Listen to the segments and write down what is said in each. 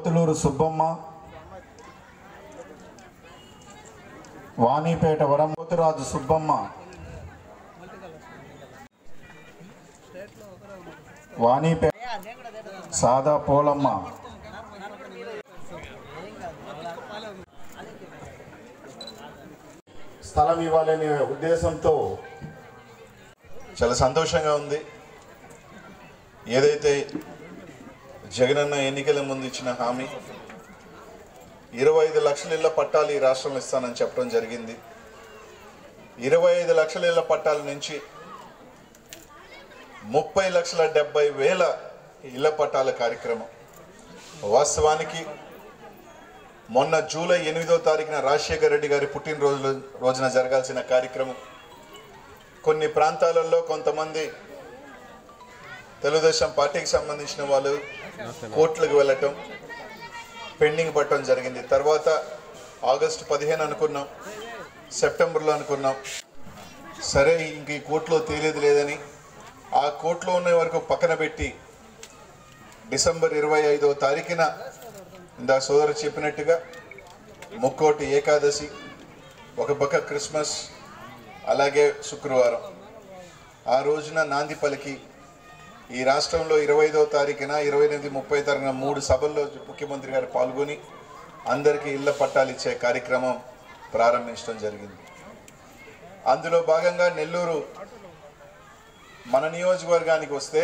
పోతులూరు సుబ్బమ్మ వాణిపేట వరంపోతురాజు సుబ్బమ్మ వాణిపేట సాదా పోలమ్మ. స్థలం ఇవ్వాలనే ఉద్దేశంతో చాలా సంతోషంగా ఉంది. ఏదైతే జగనన్న ఎన్నికల ముందు ఇచ్చిన హామీ ఇరవై ఐదు లక్షల ఇళ్ళ పట్టాలు ఈ రాష్ట్రంలో ఇస్తానని చెప్పడం జరిగింది. ఇరవై ఐదు లక్షల ఇళ్ళ పట్టాల నుంచి ముప్పై లక్షల డెబ్బై వేల ఇళ్ళ పట్టాల కార్యక్రమం. వాస్తవానికి మొన్న జూలై ఎనిమిదో తారీఖున రాజశేఖర రెడ్డి గారి పుట్టినరోజు రోజున జరగాల్సిన కార్యక్రమం. కొన్ని ప్రాంతాలలో కొంతమంది తెలుగుదేశం పార్టీకి సంబంధించిన వాళ్ళు కోర్టులకు వెళ్ళటం పెండింగ్ పట్టడం జరిగింది. తర్వాత ఆగస్టు పదిహేను అనుకున్నాం సెప్టెంబర్లో అనుకున్నాం. సరే ఇంక ఈ కోర్టులో తేలేదు లేదని ఆ కోర్టులో ఉన్న వరకు పక్కన పెట్టి డిసెంబర్ ఇరవై ఐదో తారీఖున ఇందా సోదరు చెప్పినట్టుగా ముక్కోటి ఏకాదశి ఒక పక్క క్రిస్మస్ అలాగే శుక్రవారం. ఆ రోజున నాంది పలికి ఈ రాష్ట్రంలో ఇరవై ఐదవ తారీఖున ఇరవై ఎనిమిది ముప్పై తారీఖున మూడు సభల్లో ముఖ్యమంత్రి గారు పాల్గొని అందరికీ ఇళ్ళ పట్టాలు ఇచ్చే కార్యక్రమం ప్రారంభించడం జరిగింది. అందులో భాగంగా నెల్లూరు మన నియోజకవర్గానికి వస్తే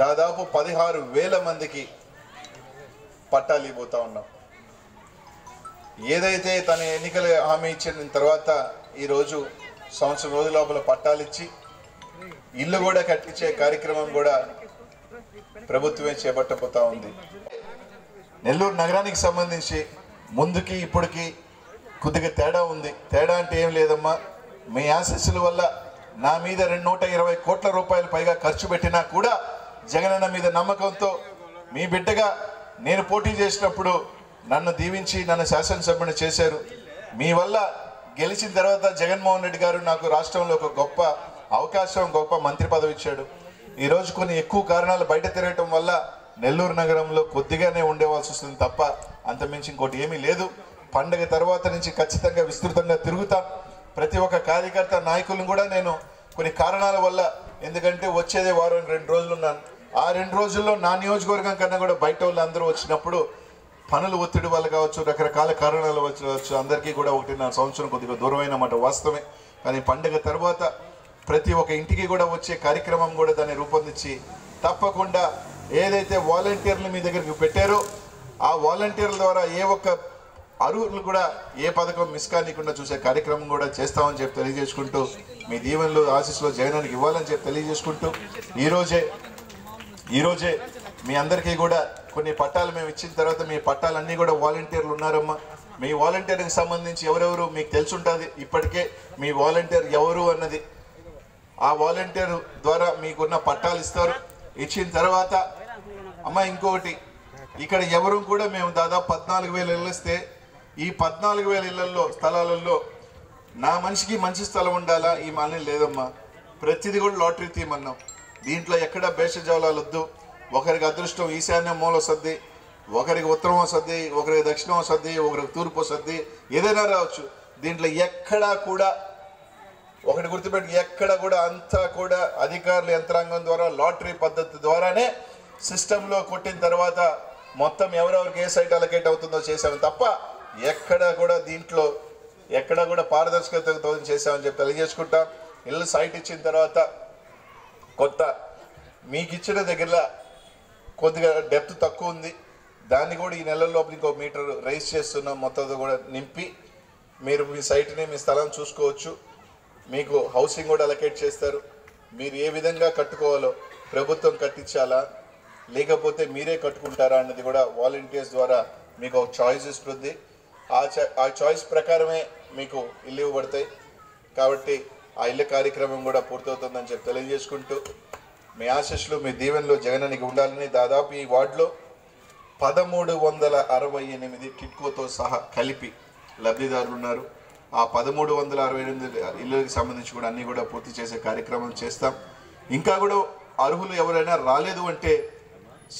దాదాపు పదిహారు వేల మందికి పట్టాలు ఇవ్వబోతా ఉన్నాం. ఏదైతే తన ఎన్నికల హామీ ఇచ్చిన తర్వాత ఈరోజు సంవత్సరం రోజుల లోపల పట్టాలిచ్చి ఇల్లు కూడా కట్టించే కార్యక్రమం కూడా ప్రభుత్వమే చేపట్టబోతా ఉంది. నెల్లూరు నగరానికి సంబంధించి ముందుకి ఇప్పటికి కొద్దిగా తేడా ఉంది. తేడా అంటే ఏం లేదమ్మా. మీ ఆశీస్సుల వల్ల నా మీద రెండు నూట ఇరవై కోట్ల రూపాయలు పైగా ఖర్చు పెట్టినా కూడా జగనన్న మీద నమ్మకంతో మీ బిడ్డగా నేను పోటీ చేసినప్పుడు నన్ను దీవించి నన్ను శాసనసభ్యుని చేశారు. మీ వల్ల గెలిచిన తర్వాత జగన్మోహన్ రెడ్డి గారు నాకు రాష్ట్రంలో ఒక గొప్ప అవకాశం గొప్ప మంత్రి పదవి ఇచ్చాడు. ఈరోజు కొన్ని ఎక్కువ కారణాలు బయట తిరగటం వల్ల నెల్లూరు నగరంలో కొద్దిగానే ఉండేవాల్సి వస్తుంది తప్ప అంతమించి ఇంకోటి ఏమీ లేదు. పండగ తర్వాత నుంచి ఖచ్చితంగా విస్తృతంగా తిరుగుతాం. ప్రతి ఒక్క కార్యకర్త నాయకులను కూడా నేను కొన్ని కారణాల వల్ల ఎందుకంటే వచ్చేదే వారం రెండు రోజులు ఉన్నాను. ఆ రెండు రోజుల్లో నా నియోజకవర్గం కన్నా కూడా బయట వాళ్ళు అందరూ వచ్చినప్పుడు పనుల ఒత్తిడి వల్ల కావచ్చు రకరకాల కారణాలు వచ్చి అందరికీ కూడా ఒకటిన్నర సంవత్సరం కొద్దిగా దూరమైన మాట వాస్తవమే. కానీ పండుగ తర్వాత ప్రతి ఒక్క ఇంటికి కూడా వచ్చే కార్యక్రమం కూడా దాన్ని రూపొందించి తప్పకుండా ఏదైతే వాలంటీర్లు మీ దగ్గరికి పెట్టారో ఆ వాలంటీర్ల ద్వారా ఏ ఒక్క అరువులు కూడా ఏ పథకం మిస్ కానికుండా చూసే కార్యక్రమం కూడా చేస్తామని చెప్పి తెలియజేసుకుంటూ మీ దీవెనలు ఆశీస్సులో జగనానికి ఇవ్వాలని చెప్పి తెలియజేసుకుంటూ ఈరోజే ఈరోజే మీ అందరికీ కూడా కొన్ని పట్టాలు మేము ఇచ్చిన తర్వాత మీ పట్టాలన్నీ కూడా వాలంటీర్లు ఉన్నారమ్మా. మీ వాలంటీర్కి సంబంధించి ఎవరెవరు మీకు తెలుసుంటుంది ఇప్పటికే మీ వాలంటీర్ ఎవరు అన్నది ఆ వాలంటీర్ ద్వారా మీకున్న పట్టాలు ఇస్తారు. ఇచ్చిన తర్వాత అమ్మ ఇంకొకటి ఇక్కడ ఎవరు కూడా మేము దాదాపు పద్నాలుగు వేల ఇళ్ళు ఇస్తే ఈ పద్నాలుగు వేల ఇళ్ళలో స్థలాలలో నా మనిషికి మంచి స్థలం ఉండాలా? ఈ మాలని లేదమ్మా. ప్రతిదీ కూడా లాటరీ తీయమన్నాం దీంట్లో ఎక్కడ భేషజాలాలు వద్దు. ఒకరికి అదృష్టం ఈశాన్య మూల వస్తుంది ఒకరికి ఉత్తరం వస్తుంది ఒకరికి దక్షిణం వస్తుంది ఒకరికి తూర్పు వస్తుంది ఏదైనా రావచ్చు. దీంట్లో ఎక్కడా కూడా ఒకటి గుర్తుపెట్టి ఎక్కడ కూడా అంతా కూడా అధికారుల యంత్రాంగం ద్వారా లాటరీ పద్ధతి ద్వారానే సిస్టంలో కొట్టిన తర్వాత మొత్తం ఎవరెవరికి ఏ సైట్ అలకేట్ అవుతుందో చేసాము తప్ప ఎక్కడ కూడా దీంట్లో ఎక్కడ కూడా పారదర్శకతతో చేసామని చెప్పి తెలియజేసుకుంటాం. ఇల్లు సైట్ ఇచ్చిన తర్వాత కొత్త మీకు ఇచ్చిన దగ్గర కొద్దిగా డెప్త్ తక్కువ ఉంది. దాన్ని కూడా ఈ నెల లోపల ఇంకో మీటర్ రైస్ చేస్తున్నాం. మొత్తం కూడా నింపి మీరు మీ సైట్ని మీ స్థలం చూసుకోవచ్చు. మీకు హౌసింగ్ కూడా అలకేట్ చేస్తారు. మీరు ఏ విధంగా కట్టుకోవాలో ప్రభుత్వం కట్టించాలా? లేకపోతే మీరే కట్టుకుంటారా అన్నది కూడా వాలంటీర్స్ ద్వారా మీకు ఒక చాయిస్ ఇస్తుంది. ఆ చ- ఆ చాయిస్ ప్రకారమే మీకు ఇల్లు ఇవ్వబడతాయి. కాబట్టి ఆ ఇల్లు కార్యక్రమం కూడా పూర్తవుతుందని చెప్పి తెలియజేసుకుంటూ మీ ఆశీస్సులు మీ దీవెనలు జగనానికి ఉండాలని దాదాపు ఈ వార్డులో పదమూడు వందల అరవై ఎనిమిది టిట్కోతో సహా కలిపి లబ్ధిదారులు ఉన్నారు. ఆ పదమూడు వందల అరవై ఎనిమిది ఇళ్ళకి సంబంధించి కూడా అన్నీ కూడా పూర్తి చేసే కార్యక్రమం చేస్తాం. ఇంకా కూడా అర్హులు ఎవరైనా రాలేదు అంటే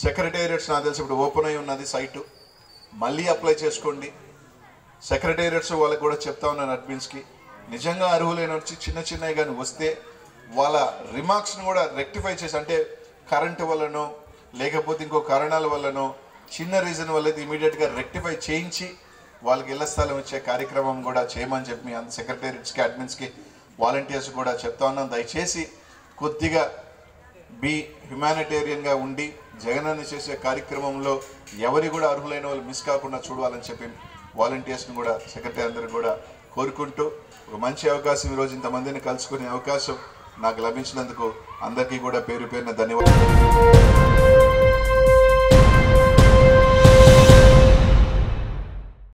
సెక్రటేరియట్స్ నాకు తెలిసి ఇప్పుడు ఓపెన్ అయి ఉన్నది సైటు. మళ్ళీ అప్లై చేసుకోండి. సెక్రటేరియట్స్ వాళ్ళకి కూడా చెప్తా ఉన్నాను అడ్మిన్స్కి. నిజంగా అర్హులైన వచ్చి చిన్న చిన్నవి కానీ వస్తే వాళ్ళ రిమార్క్స్ని కూడా రెక్టిఫై చేసి అంటే కరెంటు వల్లనో లేకపోతే ఇంకో కారణాల వల్లనో చిన్న రీజన్ వల్ల ఇమీడియట్గా రెక్టిఫై చేయించి వాళ్ళకి ఇళ్ళ స్థలం ఇచ్చే కార్యక్రమం కూడా చేయమని చెప్పి మీ అంత సెక్రటేరియట్స్కి అడ్మిన్స్కి వాలంటీర్స్ కూడా చెప్తా ఉన్నాం. దయచేసి కొద్దిగా బి హ్యుమానిటేరియన్గా ఉండి జగనన్న చేసే కార్యక్రమంలో ఎవరి కూడా అర్హులైన వాళ్ళు మిస్ కాకుండా చూడాలని చెప్పి వాలంటీర్స్ని కూడా సెక్రటరీ అందరూ కూడా కోరుకుంటూ ఒక మంచి అవకాశం ఈరోజు ఇంతమందిని కలుసుకునే అవకాశం నాకు లభించినందుకు అందరికీ కూడా పేరు పేరున ధన్యవాదాలు.